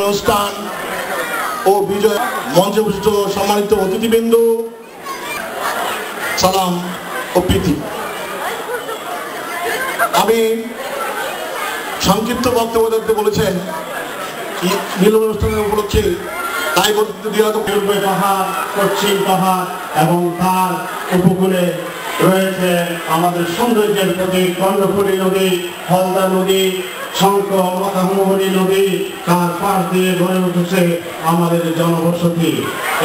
অনুষ্ঠান ও বিজয় মঞ্চে উপস্থিত সম্মানিত অতিথিবৃন্দ, সালাম ও প্রীতি। আমি সংক্ষিপ্ত বক্তব্য দিতে বলেছেন মিলন অনুষ্ঠানের উপলক্ষে তাই বলতে দিয়ে পাহাড়, পশ্চিম পাহাড় এবং তার উপকূলে রয়েছে আমাদের সৌন্দর্যের প্রতীক কর্ণফুলী নদী, হলদা নদী, শঙ্খ মতামোহনী নদী, তার পাশ দিয়ে গড়ে উঠেছে আমাদের জনবসতি।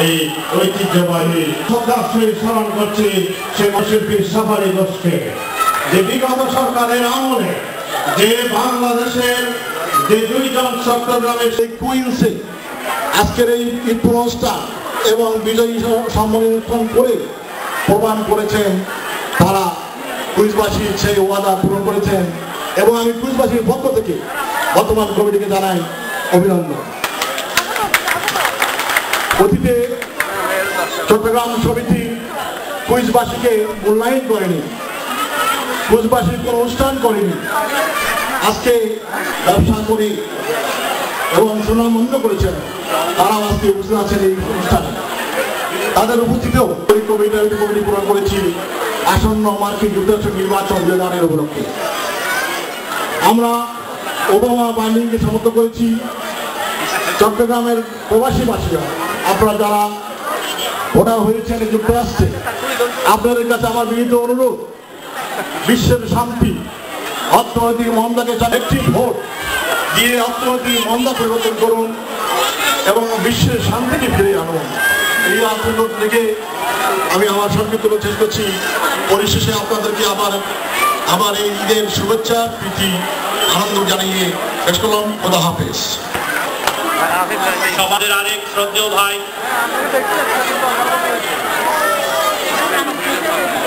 এই ঐতিহ্যবাহী শ্রদ্ধাশ্রী স্মরণ করছি সে শিল্পী সাফারি ঘোষকে যে বিগত সরকারের আমলে যে বাংলাদেশের যে দুইজন চট্টগ্রামের সেই কুইন্সে আজকের এই অনুষ্ঠান এবং বিজয়ী সম্মেলন করে প্রমাণ করেছেন তারা কুইজবাসীর সেই ওয়াদা পূরণ করেছেন এবং আমি কুইজবাসীর পক্ষ থেকে বর্তমান কমিটিকে জানাই অভিনন্দন। অতীতে চট্টগ্রাম সমিতি কুইজবাসীকে মূল্যায়ন করেনি কুইজবাসীর কোনো অনুষ্ঠান করেনি। আজকে ব্যবসা করি এবং সুনামন্দ করেছেন, তারাও আজকে উপস্থিত আছেন এই অনুষ্ঠানে। তাদের উপস্থিতিও কমিটি কমিটি পূরণ করেছি। আসন্ন মার্কিন যুক্তরাষ্ট্র নির্বাচন হাজার উপলক্ষে। আমরা ওবামা বাইন্ডিংকে সমর্থন করেছি। চট্টগ্রামের প্রবাসীবাসীরা, আপনারা যারা ভোটার হয়েছেন যুক্তরাষ্ট্রে, আপনাদের কাছে আমার বিনীত অনুরোধ, বিশ্বের শান্তি, অর্থনৈতিক মন্দাকে একটি ভোট দিয়ে অর্থনৈতিক মন্দা পরিবর্তন করুন এবং বিশ্বের শান্তিকে ফিরে আনুন। এই আন্দোলন থেকে আমি আমার সংক্ষিপ্ত শেষ করছি। পরিশেষে আপনাদেরকে আবার আমার এই ঈদের শুভেচ্ছা, প্রীতি, আনন্দ জানিয়ে শেষ করলাম। খোদা হাফেজ। সমাজের আরেক শ্রদ্ধেয় ভাই।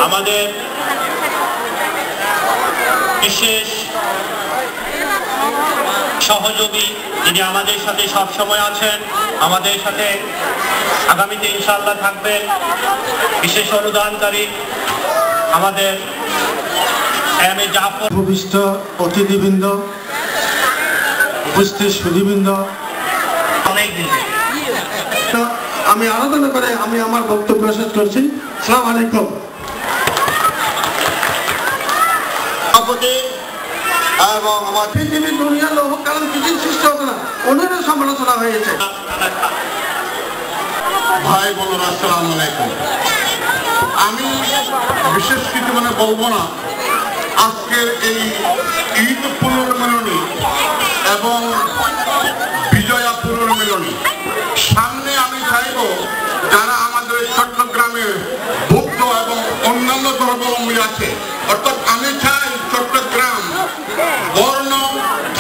আমাদের বিশেষ সহযোগী যিনি আমাদের সাথে সব সময় আছেন আমাদের সাথে আগামীতে ইনশাল্লাহ থাকবেন। বিশেষ অনুদানকারী আমাদের এম এ জাফর। উপবিষ্ট অতিথিবৃন্দ উপস্থিত সুধীবৃন্দ। অনেক দিন আমি আরাধনা করে আমি আমার বক্তব্য শেষ করছি। সালাম আলাইকুম। এবং আমার লোক কারণ সৃষ্টি না। ওনারও সমালোচনা হয়েছে। ভাই আসসালাম আলাইকুম। আমি বিশেষ কিছু মানে বলব না। আজকের এই ঈদ পুনর্মিলনী এবং বিজয়া পুনর্মিলনী, সামনে আমি চাইব যারা আমাদের এই চট্টগ্রামের বৌদ্ধ এবং অন্যান্য ধর্মাবলম্বী আছে, অর্থাৎ আমি চাই চট্টগ্রাম বর্ণ,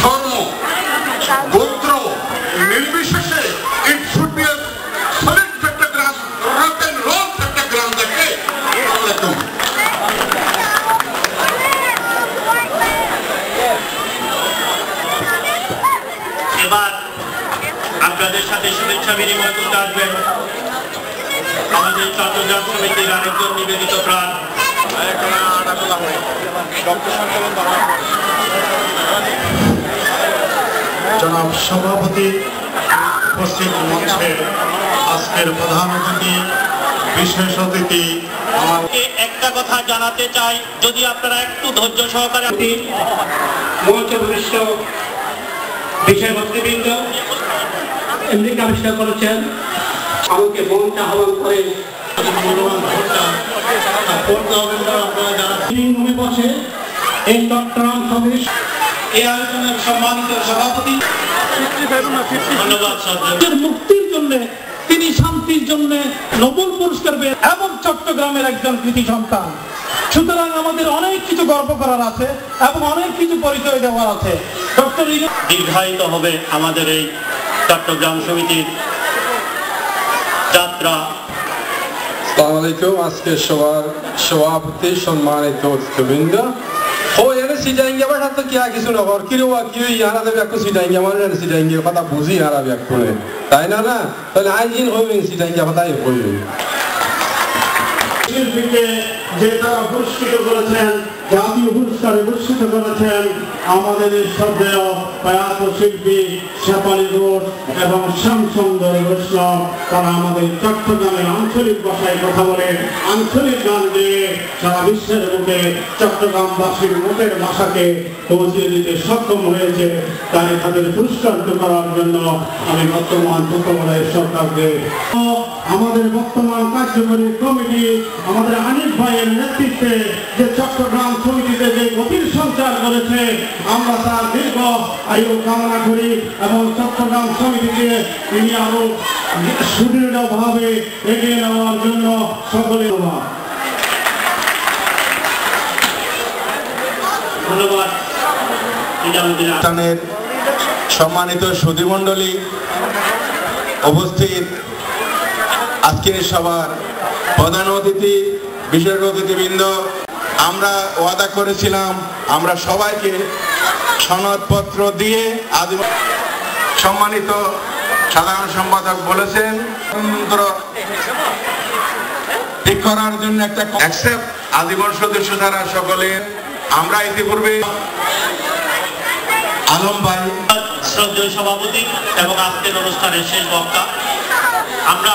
ধর্ম, গোত্র, নির্বিশেষে ইট শুড বি এবার আপনাদের সাথে শুভেচ্ছা বিনিময় করতে আসবেন। আমাদের চট্টগ্রাম সমিতির আরেকজন নিবেদিত প্রাণ। জনাব সভাপতি উপস্থিত মঞ্চে আজকের প্রধান অতিথি বিশেষ অতিথি একটা কথা জানাতে চাই যদি আপনারা একটু ধৈর্য সহকারে মঞ্চ ভূমিষ্ঠ বিষয়বস্তুবৃন্দ এমনি আবিষ্কার করেছেন? আমাকে মঞ্চ আহ্বান করে মুক্তির জন্য তিনি শান্তির জন্য নোবেল পুরস্কার এবং চট্টগ্রামের একজন কৃতি সন্তান সুতরাং আমাদের অনেক কিছু গর্ব করার আছে এবং অনেক কিছু পরিচয় দেওয়ার আছে দীর্ঘায়িত হবে আমাদের এই চট্টগ্রাম সমিতির যাত্রা আলাইকুম। আজকে সবার সভাপতি সম্মানিত অতিথিবৃন্দ। ও এনে সিটাইঙ্গে বাসা তো কিয়া কিছু নকর কি রোয়া কি ইয়ারা দেবে একটু সিটাইঙ্গে আমার এনে সিটাইঙ্গে কথা বুঝি ইয়ারা ব্যাক তাই না না? তাহলে আইজিন হইবেন, সিটাইঙ্গে কথাই হইবেন। যে তারা পুরস্কৃত করেছেন, জাতীয় পুরস্কারে পুরস্কৃত করেছেন আমাদের শ্রদ্ধেয় প্রয়াত শিল্পী শেফালি ঘোষ এবং শ্যামসুন্দর বৈষ্ণব। তারা আমাদের চট্টগ্রামের আঞ্চলিক ভাষায় কথা বলে, আঞ্চলিক গান দিয়ে সারা বিশ্বের বুকে চট্টগ্রামবাসীর মুখের ভাষাকে পৌঁছে দিতে সক্ষম হয়েছে। তাই তাদের পুরস্কারিত করার জন্য আমি বর্তমান তত্ত্বাবধায়ক সরকারকে আমাদের বর্তমান কার্যকরী কমিটি আমাদের আনিফ ভাইয়ের নেতৃত্বে যে চট্টগ্রাম সমিতিতে যে গতির সঞ্চার করেছে আমরা তার দীর্ঘ আয়ু কামনা করি এবং চট্টগ্রাম সমিতিকে তিনি আরও সুদৃঢ়ভাবে এগিয়ে নেওয়ার জন্য সকলে ধন্যবাদ। সম্মানিত সুধীমণ্ডলী উপস্থিত আজকের সবার প্রধান অতিথি বিশেষ অতিথিবৃন্দ, আমরা ওয়াদা করেছিলাম, আমরা সবাইকে সনদপত্র দিয়ে আদিম সম্মানিত সাধারণ সম্পাদক বলেছেন ঠিক করার জন্য একটা আদিবর সদস্য ছাড়া সকলের। আমরা ইতিপূর্বে আলম ভাই, শ্রদ্ধেয় সভাপতি এবং আজকের অনুষ্ঠানের শেষ বক্তা। আমরা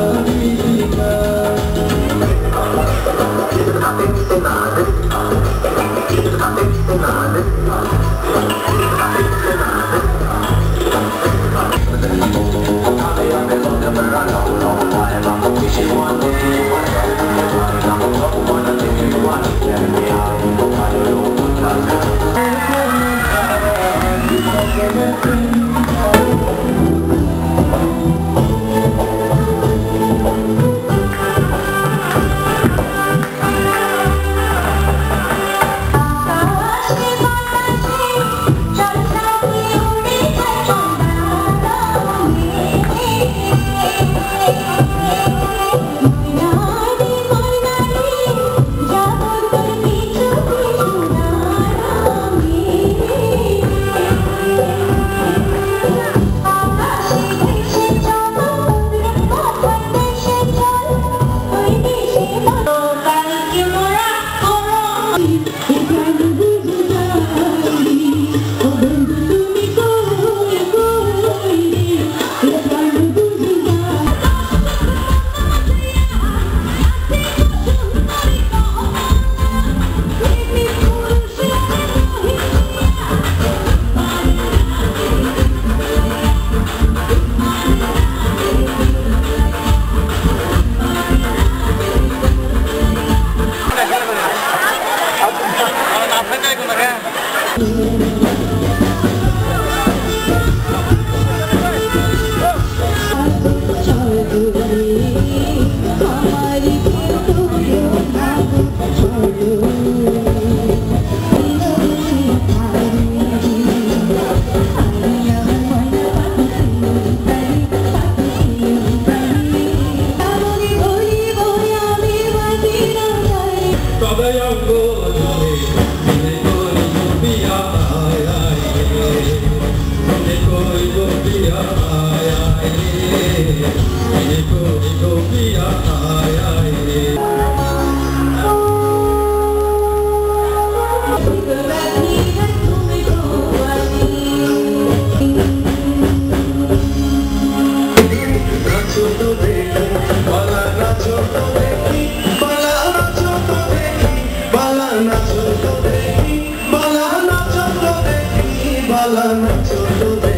Alana Cholo